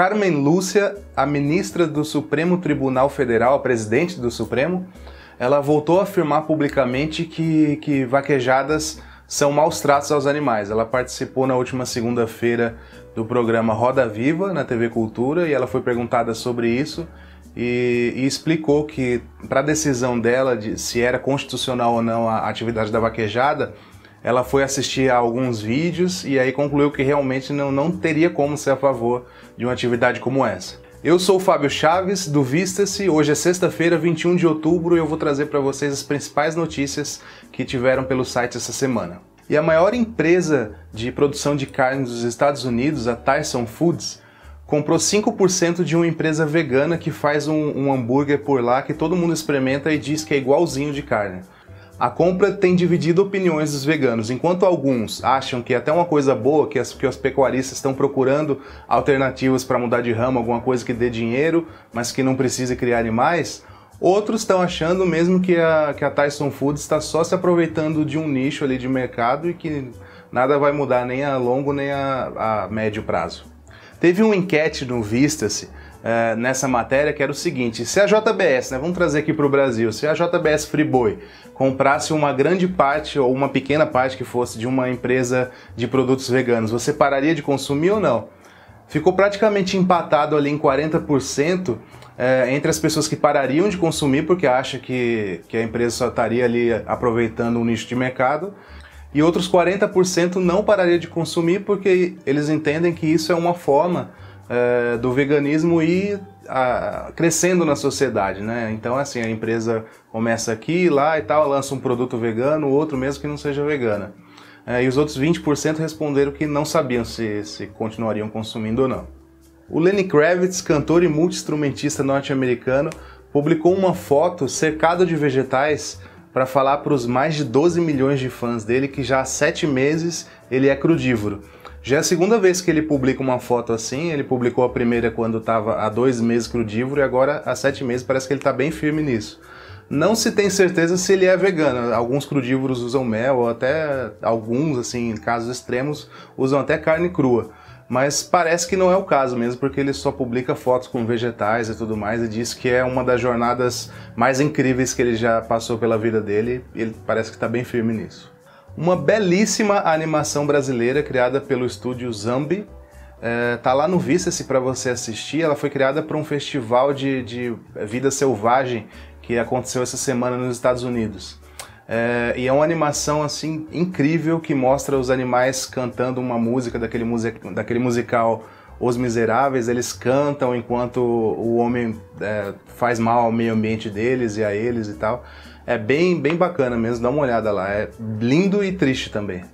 Carmen Lúcia, a ministra do Supremo Tribunal Federal, a presidente do Supremo, ela voltou a afirmar publicamente que, que vaquejadas são maus tratos aos animais. Ela participou na última segunda-feira do programa Roda Viva na TV Cultura e ela foi perguntada sobre isso e, e explicou que para a decisão dela de se era constitucional ou não a atividade da vaquejada, ela foi assistir a alguns vídeos e aí concluiu que realmente não, não teria como ser a favor de uma atividade como essa. Eu sou o Fábio Chaves, do Vista-se. Hoje é sexta-feira, 21 de outubro, e eu vou trazer para vocês as principais notícias que tiveram pelo site essa semana. E a maior empresa de produção de carne dos Estados Unidos, a Tyson Foods, comprou 5% de uma empresa vegana que faz um, um hambúrguer por lá que todo mundo experimenta e diz que é igualzinho de carne. A compra tem dividido opiniões dos veganos. Enquanto alguns acham que é até uma coisa boa, que, as, que os pecuaristas estão procurando alternativas para mudar de ramo, alguma coisa que dê dinheiro, mas que não precise criar animais, outros estão achando mesmo que a, que a Tyson Foods está só se aproveitando de um nicho ali de mercado e que nada vai mudar nem a longo nem a, a médio prazo. Teve uma enquete no Vista-se uh, nessa matéria que era o seguinte: se a JBS, né, vamos trazer aqui para o Brasil, se a JBS Friboi comprasse uma grande parte ou uma pequena parte que fosse de uma empresa de produtos veganos, você pararia de consumir ou não? Ficou praticamente empatado ali em 40% é, entre as pessoas que parariam de consumir porque acham que, que a empresa só estaria ali aproveitando um nicho de mercado e outros 40% não pararia de consumir porque eles entendem que isso é uma forma é, do veganismo a, crescendo na sociedade, né? Então, assim, a empresa começa aqui, lá e tal, lança um produto vegano, outro mesmo que não seja vegana. É, e os outros 20% responderam que não sabiam se, se continuariam consumindo ou não. O Lenny Kravitz, cantor e multi-instrumentista norte-americano, publicou uma foto cercado de vegetais para falar para os mais de 12 milhões de fãs dele que já há sete meses ele é crudívoro. Já é a segunda vez que ele publica uma foto assim, ele publicou a primeira quando estava há dois meses crudívoro e agora há sete meses parece que ele está bem firme nisso. Não se tem certeza se ele é vegano. Alguns crudívoros usam mel, ou até alguns, assim, em casos extremos, usam até carne crua. Mas parece que não é o caso mesmo, porque ele só publica fotos com vegetais e tudo mais e diz que é uma das jornadas mais incríveis que ele já passou pela vida dele e ele parece que está bem firme nisso. Uma belíssima animação brasileira criada pelo estúdio Zambi. É, tá lá no Vista-se para você assistir. Ela foi criada para um festival de, de vida selvagem que aconteceu essa semana nos Estados Unidos. É, e é uma animação assim incrível que mostra os animais cantando uma música daquele, daquele musical Os Miseráveis. Eles cantam enquanto o homem é, faz mal ao meio ambiente deles e a eles e tal. É bem, bem bacana mesmo, dá uma olhada lá. É lindo e triste também.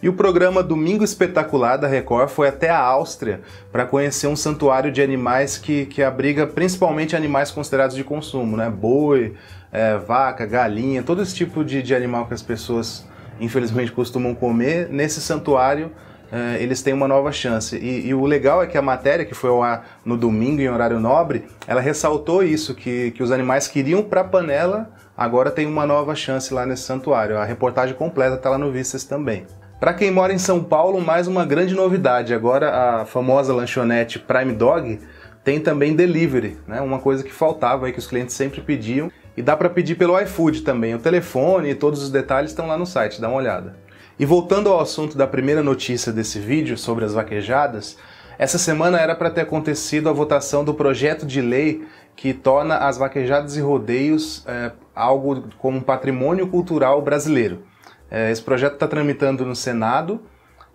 E o programa Domingo Espetacular da Record foi até a Áustria para conhecer um santuário de animais que, que abriga principalmente animais considerados de consumo, né? Boi, é, vaca, galinha, todo esse tipo de, de animal que as pessoas infelizmente costumam comer. Nesse santuário é, eles têm uma nova chance. E, e, o legal é que a matéria, que foi ao ar no domingo em horário nobre, ela ressaltou isso, que, que os animais queriam para a panela, agora tem uma nova chance lá nesse santuário. A reportagem completa está lá no Vistas também. Para quem mora em São Paulo, mais uma grande novidade. Agora a famosa lanchonete Prime Dog tem também delivery, né? Uma coisa que faltava aí que os clientes sempre pediam. E dá para pedir pelo iFood também. O telefone e todos os detalhes estão lá no site, dá uma olhada. E voltando ao assunto da primeira notícia desse vídeo sobre as vaquejadas, essa semana era para ter acontecido a votação do projeto de lei que torna as vaquejadas e rodeios é, algo como um patrimônio cultural brasileiro. É, esse projeto está tramitando no Senado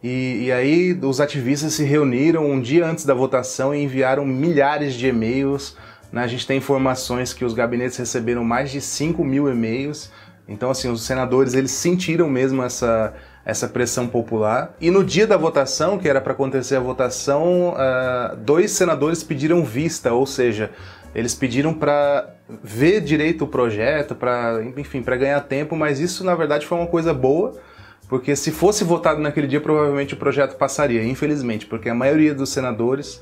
e, e, aí os ativistas se reuniram um dia antes da votação e enviaram milhares de e-mails. Né? A gente tem informações que os gabinetes receberam mais de 5 mil e-mails. Então, assim, os senadores eles sentiram mesmo essa, essa pressão popular. E no dia da votação, que era para acontecer a votação, uh, dois senadores pediram vista, ou seja, eles pediram para ver direito o projeto, para, enfim, para ganhar tempo, mas isso na verdade foi uma coisa boa, porque se fosse votado naquele dia, provavelmente o projeto passaria, infelizmente, porque a maioria dos senadores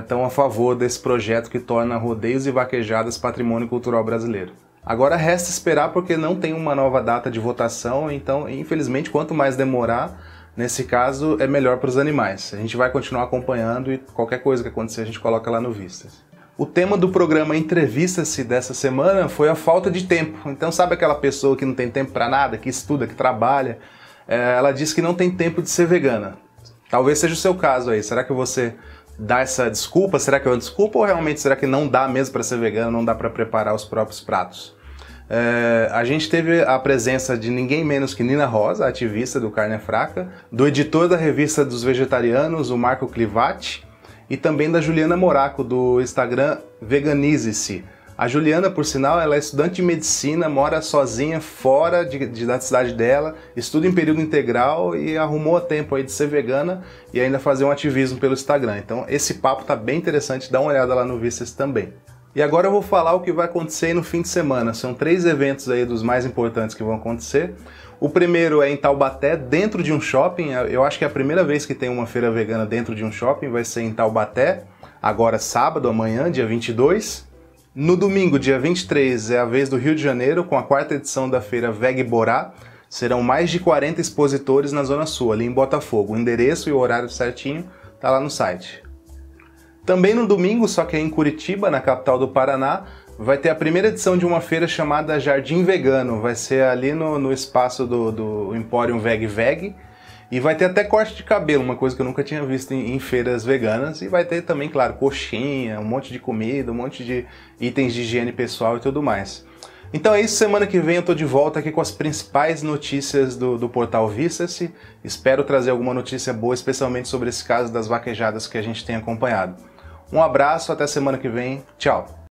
estão é, a favor desse projeto que torna rodeios e vaquejadas patrimônio cultural brasileiro. Agora resta esperar porque não tem uma nova data de votação, então, infelizmente, quanto mais demorar, nesse caso é melhor para os animais. A gente vai continuar acompanhando e qualquer coisa que acontecer a gente coloca lá no Vistas. O tema do programa Entrevista-se dessa semana foi a falta de tempo. Então, sabe aquela pessoa que não tem tempo para nada, que estuda, que trabalha? É, ela diz que não tem tempo de ser vegana. Talvez seja o seu caso aí. Será que você dá essa desculpa? Será que é uma desculpa ou realmente será que não dá mesmo para ser vegano, não dá para preparar os próprios pratos? É, a gente teve a presença de ninguém menos que Nina Rosa, ativista do Carne é Fraca, do editor da revista dos vegetarianos, o Marco Clivati, e também da Juliana Moraco, do Instagram Veganize-se. A Juliana, por sinal, ela é estudante de medicina, mora sozinha fora de, de, da cidade dela, estuda em período integral e arrumou tempo aí de ser vegana e ainda fazer um ativismo pelo Instagram. Então esse papo tá bem interessante, dá uma olhada lá no Vistas também. E agora eu vou falar o que vai acontecer no fim de semana. São três eventos aí dos mais importantes que vão acontecer. O primeiro é em Taubaté, dentro de um shopping. Eu acho que é a primeira vez que tem uma feira vegana dentro de um shopping, vai ser em Taubaté, agora sábado, amanhã, dia 22. No domingo, dia 23, é a vez do Rio de Janeiro, com a quarta edição da feira Veg Borá. Serão mais de 40 expositores na Zona Sul, ali em Botafogo. O endereço e o horário certinho tá lá no site. Também no domingo, só que é em Curitiba, na capital do Paraná, vai ter a primeira edição de uma feira chamada Jardim Vegano. Vai ser ali no, no espaço do, do Emporium Veg Veg. E vai ter até corte de cabelo, uma coisa que eu nunca tinha visto em, em, feiras veganas. E vai ter também, claro, coxinha, um monte de comida, um monte de itens de higiene pessoal e tudo mais. Então é isso, semana que vem eu tô de volta aqui com as principais notícias do, do portal Vista-se. Espero trazer alguma notícia boa, especialmente sobre esse caso das vaquejadas que a gente tem acompanhado. Um abraço, até semana que vem. Tchau!